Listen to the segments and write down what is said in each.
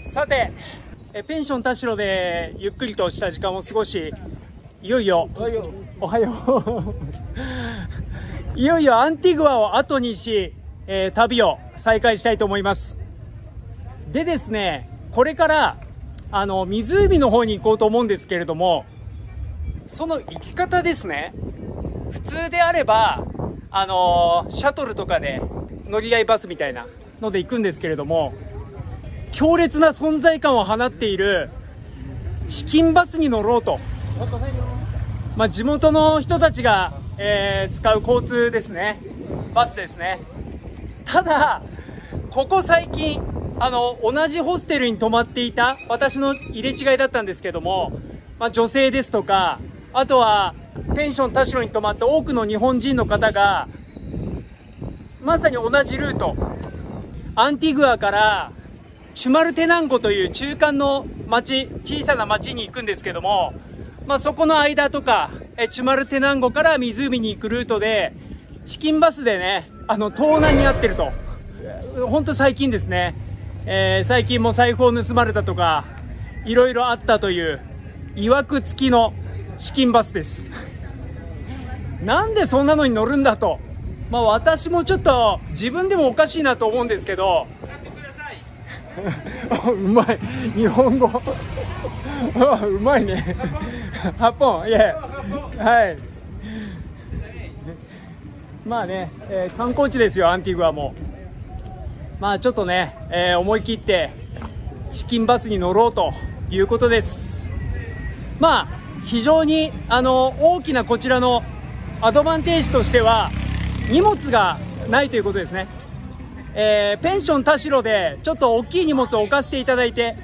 さて、えペンション田代でゆっくりとした時間を過ごし、いよいよ、おはよう。いよいよアンティグアを後にし、えー、旅を再開したいと思います。でですね、これから、あの、湖の方に行こうと思うんですけれども、その行き方ですね。普通であれば、あのー、シャトルとかで乗り合いバスみたいなので行くんですけれども、強烈な存在感を放っているチキンバスに乗ろうと。まあ、地元の人たちが、えー、使う交通ですね。バスですね。ただ、ここ最近、あの、同じホステルに泊まっていた、私の入れ違いだったんですけども、まあ、女性ですとか、あとは、ペンション田代に泊まった多くの日本人の方が、まさに同じルート、アンティグアからシュマルテナンゴという中間の町、小さな町に行くんですけども、まあ、そこの間とか、えチュマルテナンゴから湖に行くルートで、チキンバスでね、あの、盗難に遭ってると。ほんと最近ですね、えー、最近も財布を盗まれたとか、いろいろあったという、曰く付きのチキンバスです。なんでそんなのに乗るんだと。まあ私もちょっと自分でもおかしいなと思うんですけど、うまい。日本語。うまいね。8本。いえ。はい。まあね、えー、観光地ですよアンティグアも。まあちょっとね、えー、思い切ってチキンバスに乗ろうということです。まあ非常にあの大きなこちらのアドバンテージとしては荷物がないということですね。えー、ペンション田代でちょっと大きい荷物を置かせていただいて、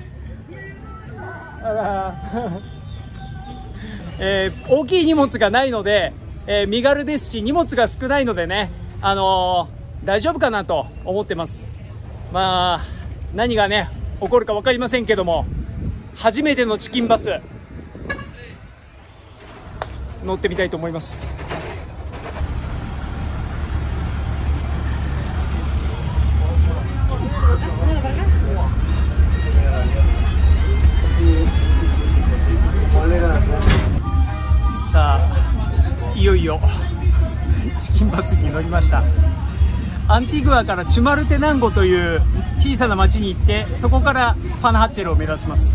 えー、大きい荷物がないので、えー、身軽ですし荷物が少ないのでね、あの大丈夫かなと思ってます。まあ何がね起こるか分かりませんけども初めてのチキンバス乗ってみたいと思います。乗りました。アンティグアからチュマルテナンゴという小さな町に行ってそこからパナハッチェルを目指します。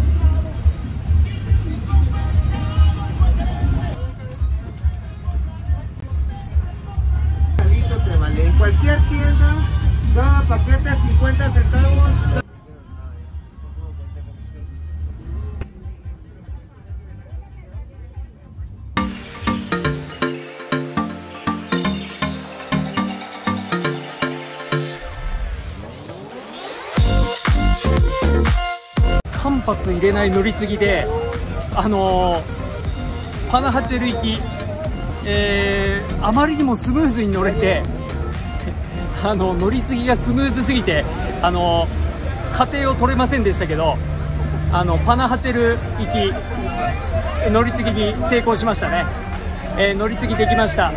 間髪入れない乗り継ぎで、あのー、パナハチェル行き、えー、あまりにもスムーズに乗れて、あの乗り継ぎがスムーズすぎて、あのー、家庭を取れませんでしたけど、あのパナハチェル行き、乗り継ぎに成功しましたね、えー、乗り継ぎできました。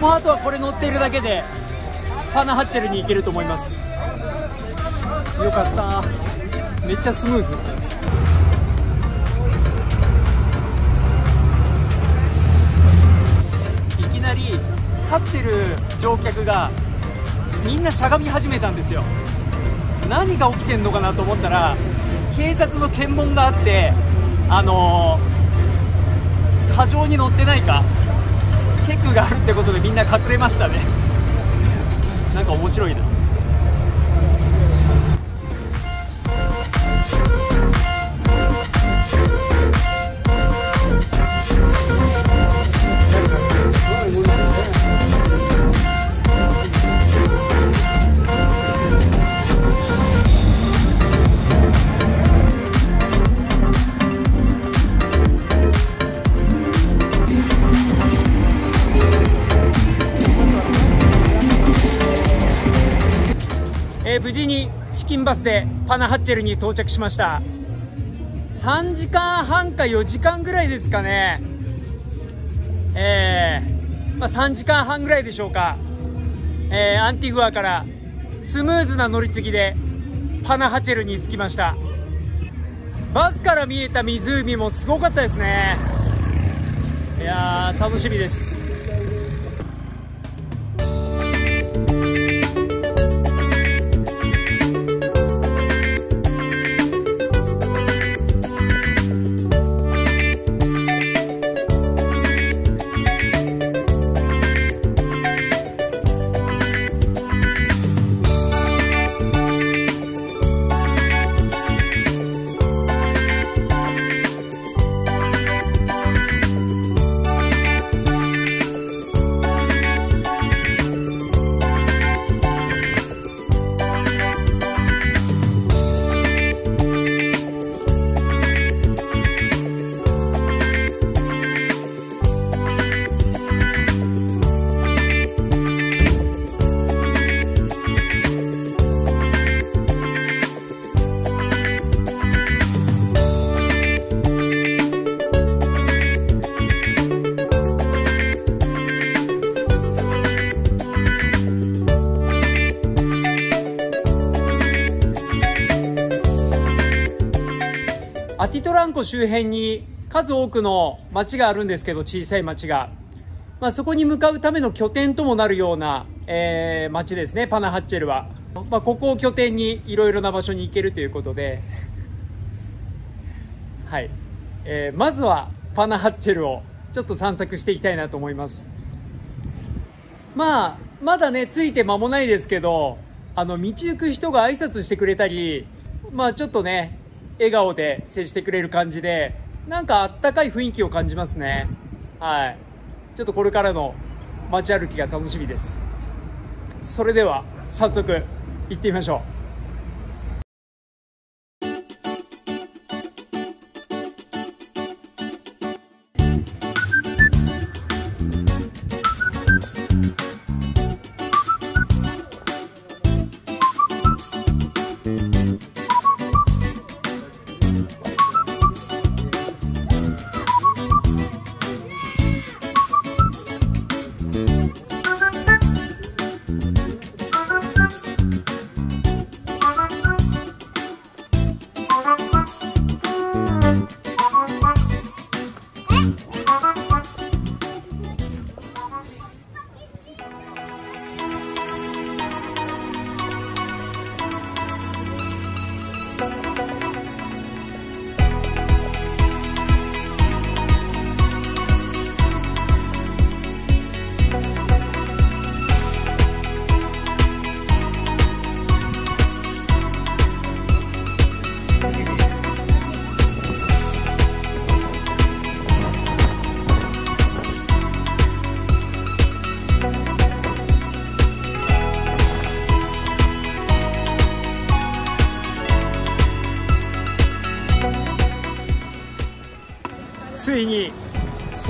もうあとはこれ乗っているだけでパナハチェルに行けると思います。よかった。めっちゃスムーズ。いきなり立ってる乗客がみんなしゃがみ始めたんですよ。何が起きてんのかなと思ったら警察の検問があってあのー、過剰に乗ってないかチェックがあるってことでみんな隠れましたね。なんか面白いな。チキンバスでパナハッチェルに到着しました。3時間半か4時間ぐらいですかね。えー、まあ、3時間半ぐらいでしょうか、えー、アンティグアからスムーズな乗り継ぎでパナハチェルに着きました。バスから見えた湖もすごかったですね。いやー楽しみです。アティトランコ周辺に数多くの町があるんですけど小さい町が、まあ、そこに向かうための拠点ともなるような、えー、町ですね。パナハッチェルは、まあ、ここを拠点にいろいろな場所に行けるということで。はい、えー、まずはパナハッチェルをちょっと散策していきたいなと思います。まあまだね着いて間もないですけどあの道行く人が挨拶してくれたりまあちょっとね笑顔で接してくれる感じで、なんかあったかい雰囲気を感じますね。はい。ちょっとこれからの街歩きが楽しみです。それでは、早速、行ってみましょう。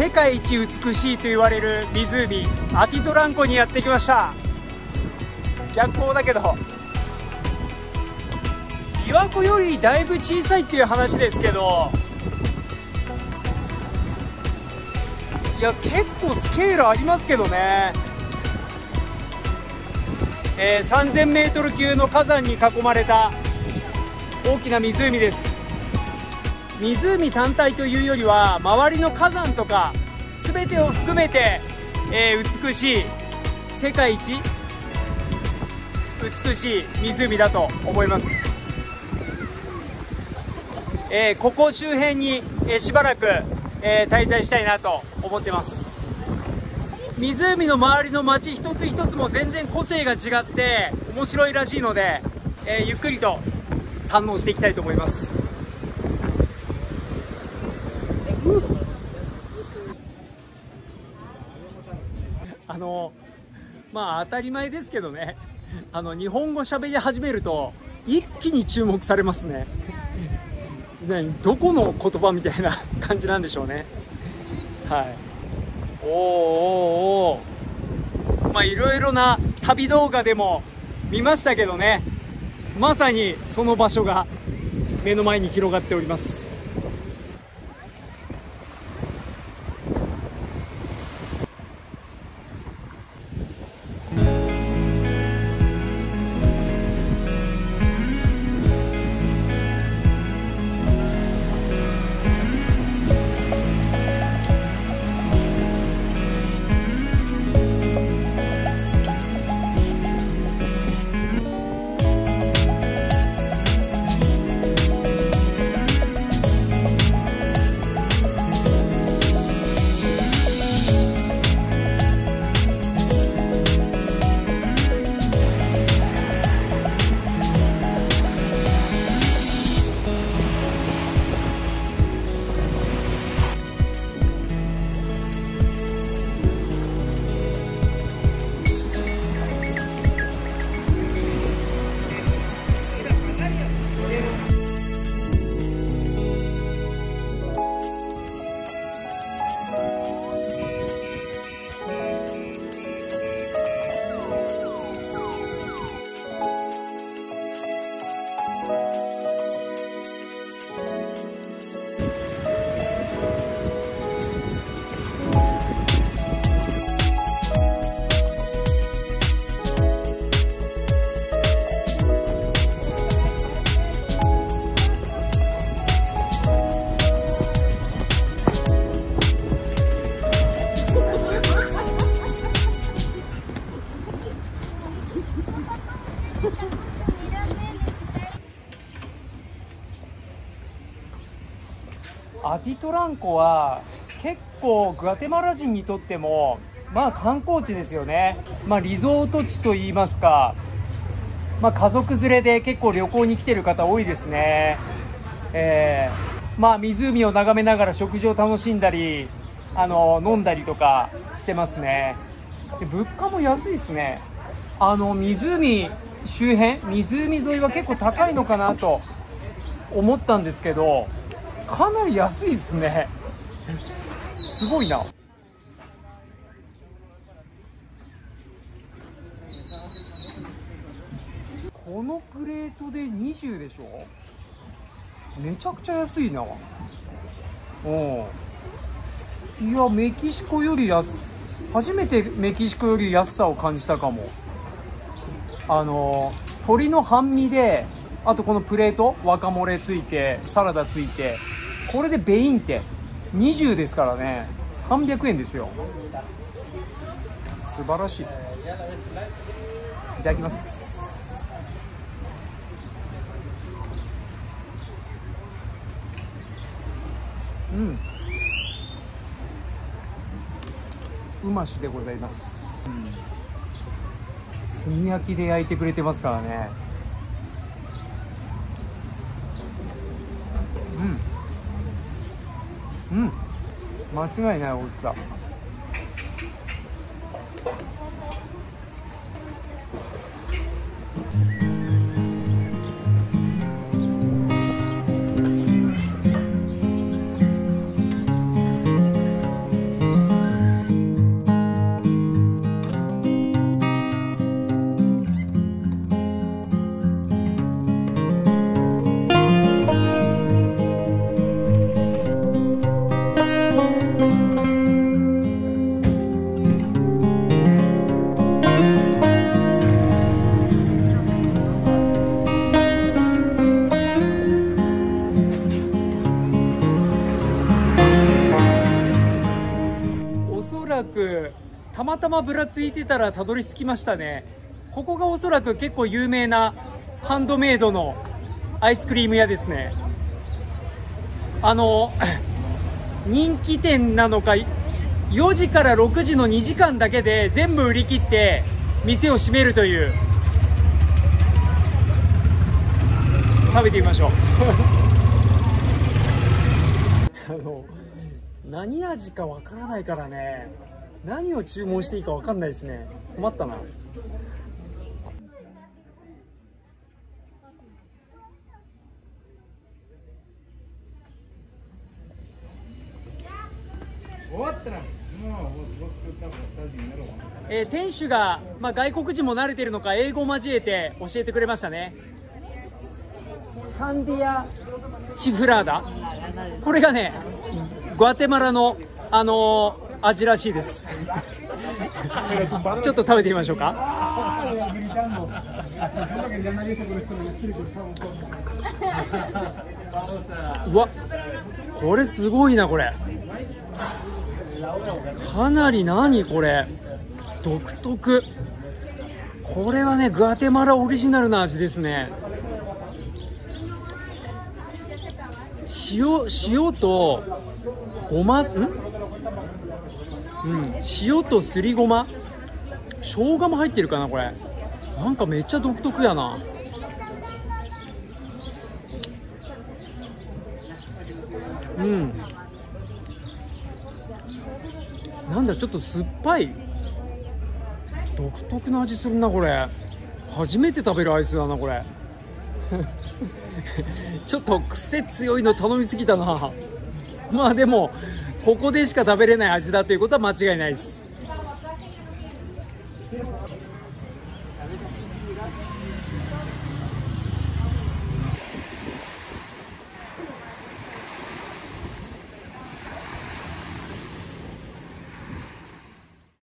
世界一美しいと言われる湖アティトランコにやってきました。逆光だけど。琵琶湖よりだいぶ小さいっていう話ですけど。いや結構スケールありますけどね。えー、3000m 級の火山に囲まれた大きな湖です。湖単体というよりは周りの火山とか全てを含めて、えー、美しい世界一美しい湖だと思います、えー、ここ周辺に、えー、しばらく、え滞在したいなと思ってます。湖の周りの町一つ一つも全然個性が違って面白いらしいので、えゆっくりと堪能していきたいと思いますあのまあ当たり前ですけどね。あの日本語喋り始めると一気に注目されますね。どこの言葉みたいな 感じなんでしょうね。はい。おーおーおー。まあいろいろな旅動画でも見ましたけどね。まさにその場所が目の前に広がっております。トランコは結構グアテマラ人にとってもまあ観光地ですよね、まあ、リゾート地といいますか、まあ、家族連れで結構旅行に来てる方多いですね、えー、まあ、湖を眺めながら食事を楽しんだりあの飲んだりとかしてますね。で物価も安いですね。あの湖周辺湖沿いは結構高いのかなと思ったんですけどかなり安いですね。すごいな。このプレートで20でしょ？めちゃくちゃ安いな。うん。いやメキシコより安初めてメキシコより安さを感じたかも。あの鶏の半身であとこのプレート若漏れついてサラダついてこれでベインって20ですからね。300円ですよ。素晴らしい。いただきます。うん。うましでございます、うん、炭焼きで焼いてくれてますからね。うん。間違いない美味しさ。またまぶらついてたらたどり着きましたね。ここがおそらく結構有名なハンドメイドのアイスクリーム屋ですね。あの 人気店なのか4時から6時の2時間だけで全部売り切って店を閉めるという。食べてみましょう。あの何味かわからないからね。何を注文していいか分かんないですね。困ったな。えー、店主が、まあ、外国人も慣れてるのか英語を交えて教えてくれましたね。サンディア・チフラーダ？これがねグアテマラのあのー味らしいです。ちょっと食べてみましょうか。うわこれすごいなこれ。かなり何これ。独特。これはねグアテマラオリジナルな味ですね。塩塩とごまん？うん、塩とすりごま。生姜も入ってるかなこれ。なんかめっちゃ独特やな。うん。なんだちょっと酸っぱい。独特な味するなこれ。初めて食べるアイスだなこれ。ちょっと癖強いの頼みすぎたな。まあでもここでしか食べれない味だということは間違いないです。